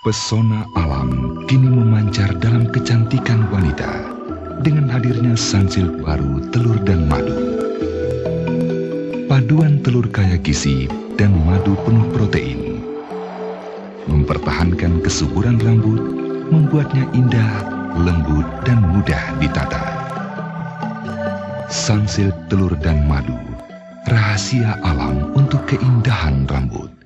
Pesona alam kini memancar dalam kecantikan wanita dengan hadirnya sunsilk baru telur dan madu. Paduan telur kaya gizi dan madu penuh protein mempertahankan kesuburan rambut, membuatnya indah, lembut, dan mudah ditata. Sansil telur dan madu, rahasia alam untuk keindahan rambut.